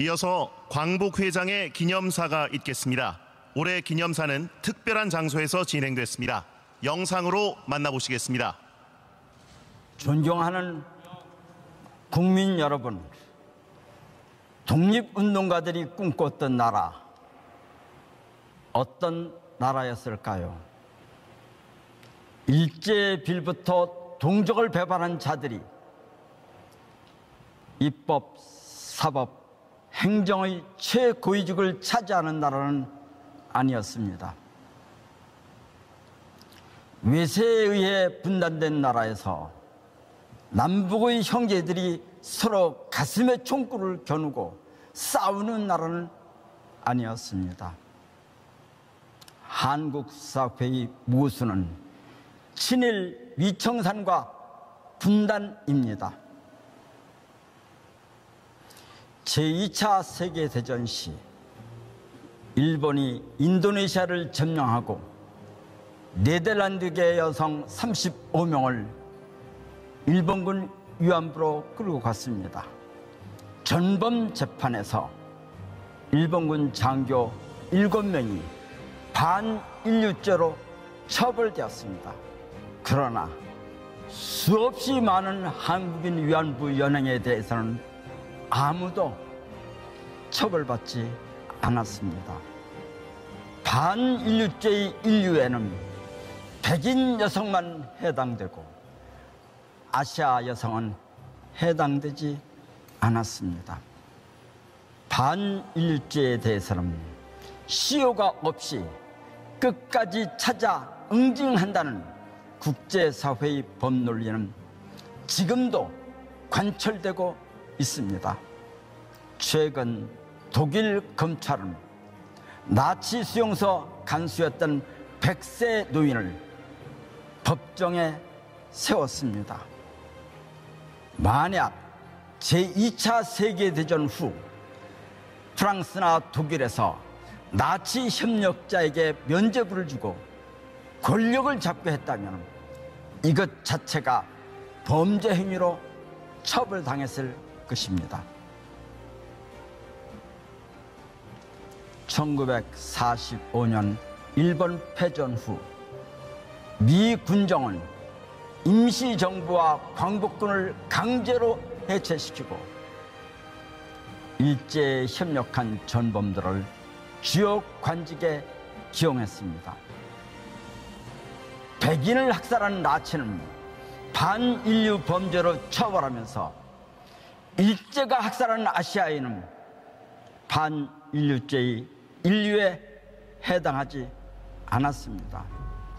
이어서 광복 회장의 기념사가 있겠습니다. 올해 기념사는 특별한 장소에서 진행됐습니다. 영상으로 만나보시겠습니다. 존경하는 국민 여러분, 독립운동가들이 꿈꿨던 나라, 어떤 나라였을까요? 일제 빌부터 동족을 배반한 자들이 입법, 사법, 행정의 최고위직을 차지하는 나라는 아니었습니다. 외세에 의해 분단된 나라에서 남북의 형제들이 서로 가슴에 총구를 겨누고 싸우는 나라는 아니었습니다. 한국 사회의 모순은 친일 위청산과 분단입니다. 제2차 세계대전 시 일본이 인도네시아를 점령하고 네덜란드계 여성 35명을 일본군 위안부로 끌고 갔습니다. 전범 재판에서 일본군 장교 7명이 반인류죄로 처벌되었습니다. 그러나 수없이 많은 한국인 위안부 연행에 대해서는 아무도 처벌받지 않았습니다. 반인류죄의 인류에는 백인 여성만 해당되고 아시아 여성은 해당되지 않았습니다. 반인류죄에 대해서는 시효가 없이 끝까지 찾아 응징한다는 국제사회의 법논리는 지금도 관철되고 있습니다. 최근 독일 검찰은 나치 수용소 간수였던 백세 노인을 법정에 세웠습니다. 만약 제2차 세계대전 후 프랑스나 독일에서 나치 협력자에게 면죄부를 주고 권력을 잡게 했다면 이것 자체가 범죄 행위로 처벌당했을 것입니다. 1945년 일본 패전 후 미 군정은 임시정부와 광복군을 강제로 해체시키고 일제에 협력한 전범들을 주요 관직에 기용했습니다. 백인을 학살한 나치는 반인류 범죄로 처벌하면서 일제가 학살한 아시아인은 반인류죄의 인류에 해당하지 않았습니다.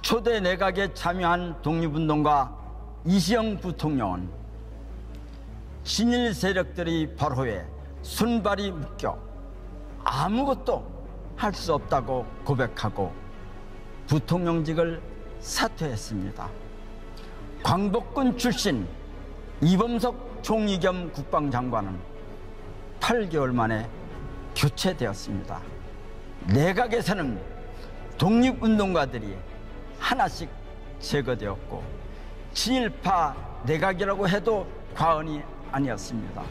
초대 내각에 참여한 독립운동가 이시영 부통령은 신일 세력들이 발호해 손발이 묶여 아무것도 할 수 없다고 고백하고 부통령직을 사퇴했습니다. 광복군 출신 이범석 총리 겸 국방장관은 8개월 만에 교체되었습니다. 내각에서는 독립운동가들이 하나씩 제거되었고 친일파 내각이라고 해도 과언이 아니었습니다.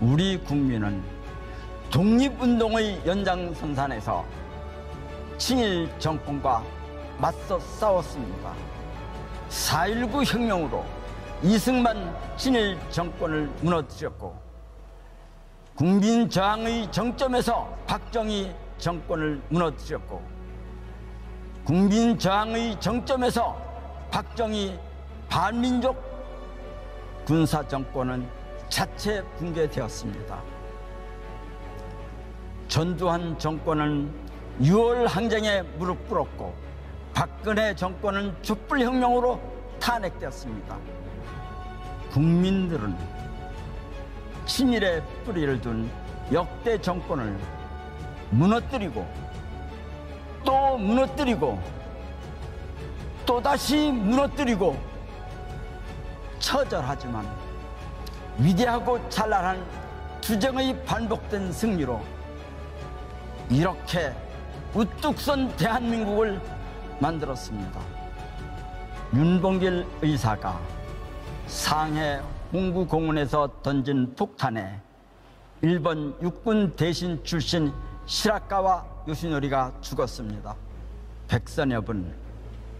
우리 국민은 독립운동의 연장선상에서 친일 정권과 맞서 싸웠습니다. 4.19 혁명으로 이승만 친일 정권을 무너뜨렸고 국민 저항의 정점에서 박정희 정권을 무너뜨렸고 국민 저항의 정점에서 박정희 반민족 군사 정권은 자체 붕괴되었습니다. 전두환 정권은 6월 항쟁에 무릎 꿇었고 박근혜 정권은 촛불혁명으로 탄핵되었습니다. 국민들은 친일의 뿌리를 둔 역대 정권을 무너뜨리고 또 무너뜨리고 또다시 무너뜨리고 처절하지만 위대하고 찬란한 투쟁의 반복된 승리로 이렇게 우뚝 선 대한민국을 만들었습니다. 윤봉길 의사가 상해 홍구 공원에서 던진 폭탄에 일본 육군 대신 출신 시라카와 요시노리가 죽었습니다. 백선엽은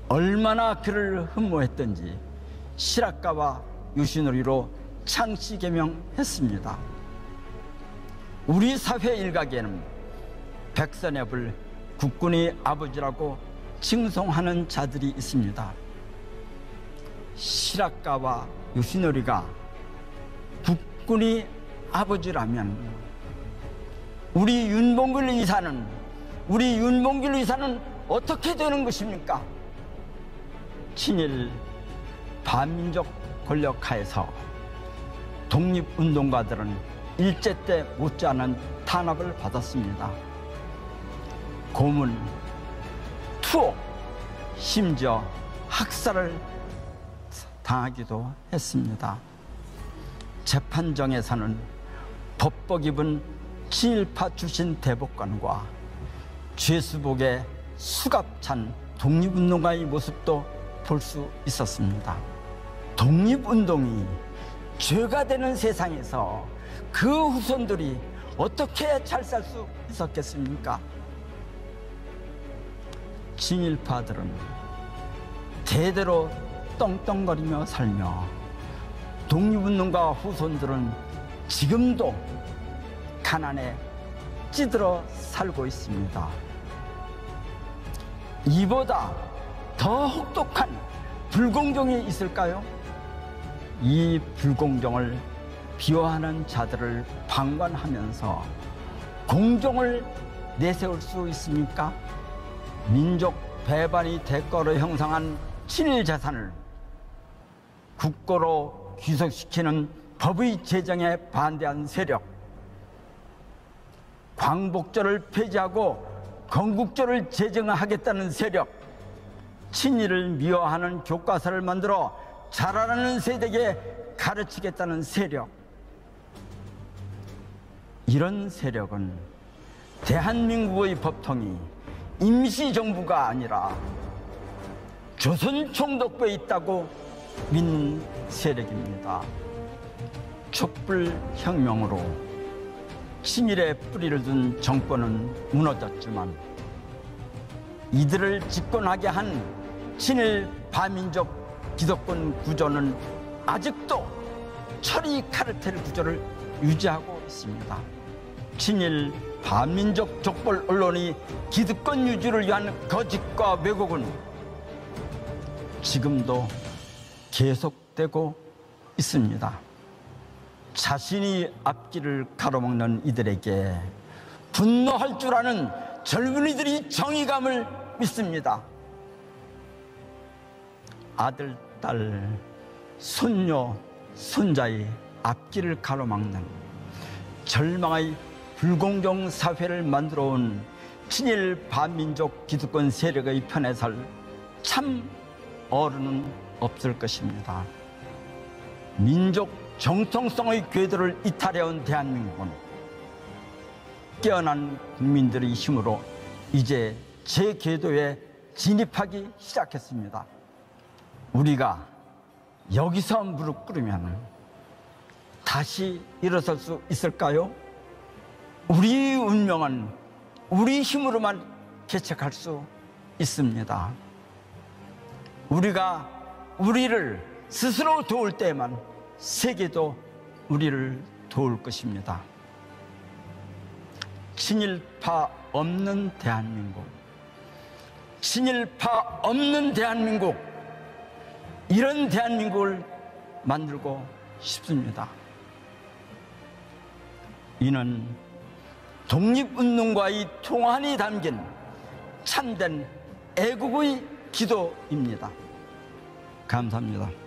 얼마나 그를 흠모했던지 시라카와 요시노리로 창씨 개명했습니다. 우리 사회 일각에는 백선엽을 국군의 아버지라고 칭송하는 자들이 있습니다. 시라카와 요시노리가 국군의 아버지라면 우리 윤봉길 의사는 우리 윤봉길 의사는 어떻게 되는 것입니까? 친일 반민족 권력하에서 독립운동가들은 일제 때 못지않은 탄압을 받았습니다. 고문, 투옥, 심지어 학살을 당하기도 했습니다. 재판정에서는 법복 입은 친일파 출신 대법관과 죄수복에 수갑찬 독립운동가의 모습도 볼 수 있었습니다. 독립운동이 죄가 되는 세상에서 그 후손들이 어떻게 잘 살 수 있었겠습니까? 친일파들은 대대로 떵떵거리며 살며 독립운동가 후손들은 지금도 가난에 찌들어 살고 있습니다. 이보다 더 혹독한 불공정이 있을까요? 이 불공정을 비호하는 자들을 방관하면서 공정을 내세울 수 있습니까? 민족 배반이 대가로 형성한 친일 재산을 국고로 귀속시키는 법의 제정에 반대한 세력, 광복절을 폐지하고 건국절을 제정하겠다는 세력, 친일을 미워하는 교과서를 만들어 자라나는 세대에게 가르치겠다는 세력. 이런 세력은 대한민국의 법통이 임시정부가 아니라 조선 총독부에 있다고 믿는 세력입니다. 촛불혁명으로 친일에 뿌리를 둔 정권은 무너졌지만 이들을 집권하게 한 친일 반민족 기득권 구조는 아직도 철이 카르텔 구조를 유지하고 있습니다. 친일 반민족 족벌 언론이 기득권 유지를 위한 거짓과 왜곡은 지금도 계속되고 있습니다. 자신이 앞길을 가로막는 이들에게 분노할 줄 아는 젊은이들이 정의감을 믿습니다. 아들, 딸, 손녀, 손자의 앞길을 가로막는 절망의 불공정 사회를 만들어 온 친일 반민족 기득권 세력의 편에 설 참 어른은 없을 것입니다. 민족 정통성의 궤도를 이탈해온 대한민국은 깨어난 국민들의 힘으로 이제 제 궤도에 진입하기 시작했습니다. 우리가 여기서 무릎 꿇으면 다시 일어설 수 있을까요? 우리 운명은 우리 힘으로만 개척할 수 있습니다. 우리가 우리를 스스로 도울 때만 세계도 우리를 도울 것입니다. 친일파 없는 대한민국, 친일파 없는 대한민국, 이런 대한민국을 만들고 싶습니다. 이는 독립운동과의 통한이 담긴 참된 애국의 기도입니다. 감사합니다.